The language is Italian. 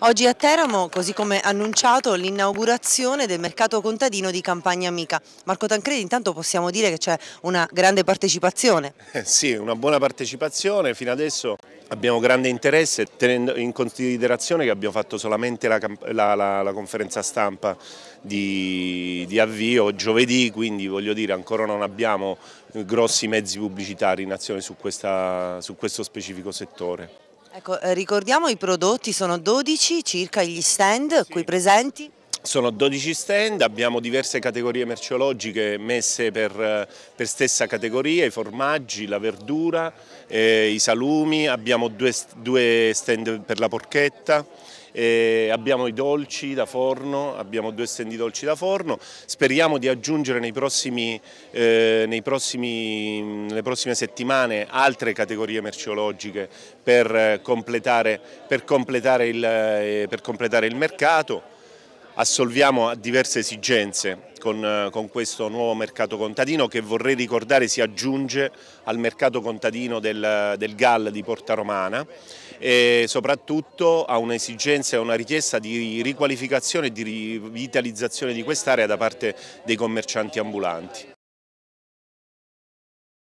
Oggi a Teramo, così come annunciato, l'inaugurazione del mercato contadino di Campagna Amica. Marco Tancredi, intanto possiamo dire che c'è una grande partecipazione. Eh sì, una buona partecipazione, fino adesso abbiamo grande interesse tenendo in considerazione che abbiamo fatto solamente la, la, la, la conferenza stampa di, di, avvio giovedì, quindi voglio dire ancora non abbiamo grossi mezzi pubblicitari in azione su, questa, su questo specifico settore. Ecco, eh, ricordiamo i prodotti, sono 12 circa gli stand sì. qui presenti. Sono 12 stand, abbiamo diverse categorie merceologiche messe per, per stessa categoria, i formaggi, la verdura, eh, i salumi, abbiamo due, due stand per la porchetta, eh, abbiamo i dolci da forno, abbiamo due stand di dolci da forno, speriamo di aggiungere nei prossimi, eh, nei prossimi, nelle prossime settimane altre categorie merceologiche per completare, per completare, il, eh, per completare il mercato assolviamo diverse esigenze con, con, questo nuovo mercato contadino che vorrei ricordare si aggiunge al mercato contadino del, del GAL di Porta Romana e soprattutto ha un'esigenza e una richiesta di riqualificazione e di rivitalizzazione di quest'area da parte dei commercianti ambulanti.